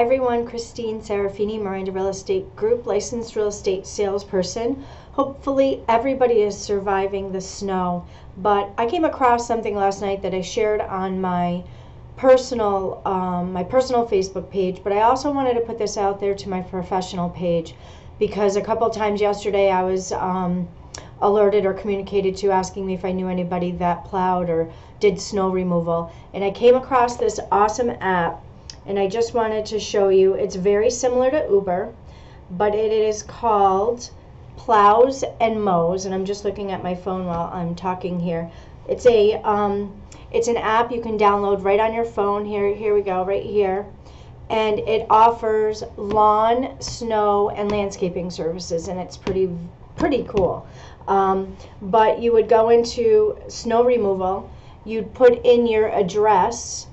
Everyone, Christine Serafini, Miranda Real Estate Group, licensed real estate salesperson. Hopefully everybody is surviving the snow, but I came across something last night that I shared on my personal um, my personal Facebook page, but I also wanted to put this out there to my professional page. Because a couple times yesterday I was um, alerted or communicated to asking me if I knew anybody that plowed or did snow removal, and I came across this awesome app and I just wanted to show you. It's very similar to Uber, but it is called Plowz and Mowz, and I'm just looking at my phone while I'm talking here. It's a um, it's an app you can download right on your phone. Here, here we go, right here, and it offers lawn, snow, and landscaping services, and it's pretty pretty cool. Um, but you would go into snow removal. You'd put in your address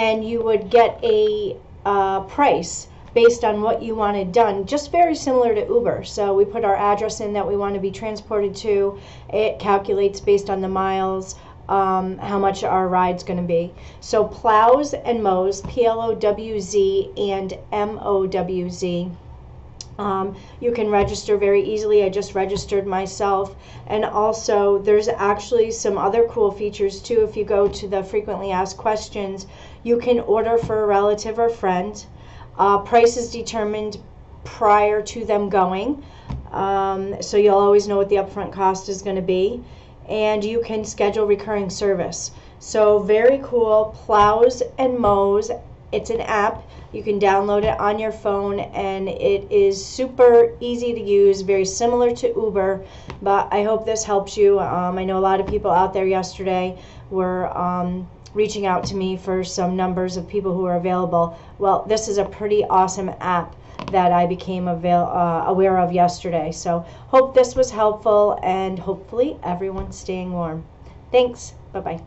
and you would get a uh, price based on what you wanted done, just very similar to Uber. So we put our address in that we want to be transported to. It calculates based on the miles um, how much our ride's going to be. So Plowz and Mowz, P L O W Z and M O W Z. Um, you can register very easily. I just registered myself. And also, there's actually some other cool features too. If you go to the frequently asked questions, you can order for a relative or friend. Uh, price is determined prior to them going. Um, so you'll always know what the upfront cost is going to be. And you can schedule recurring service. So, very cool. Plowz and Mowz. It's an app you can download it on your phone and it is super easy to use, very similar to Uber. But I hope this helps you. Um, I know a lot of people out there yesterday were um, reaching out to me for some numbers of people who are available. Well, this is a pretty awesome app that I became avail- uh, aware of yesterday. So, hope this was helpful and hopefully everyone's staying warm. Thanks. Bye bye.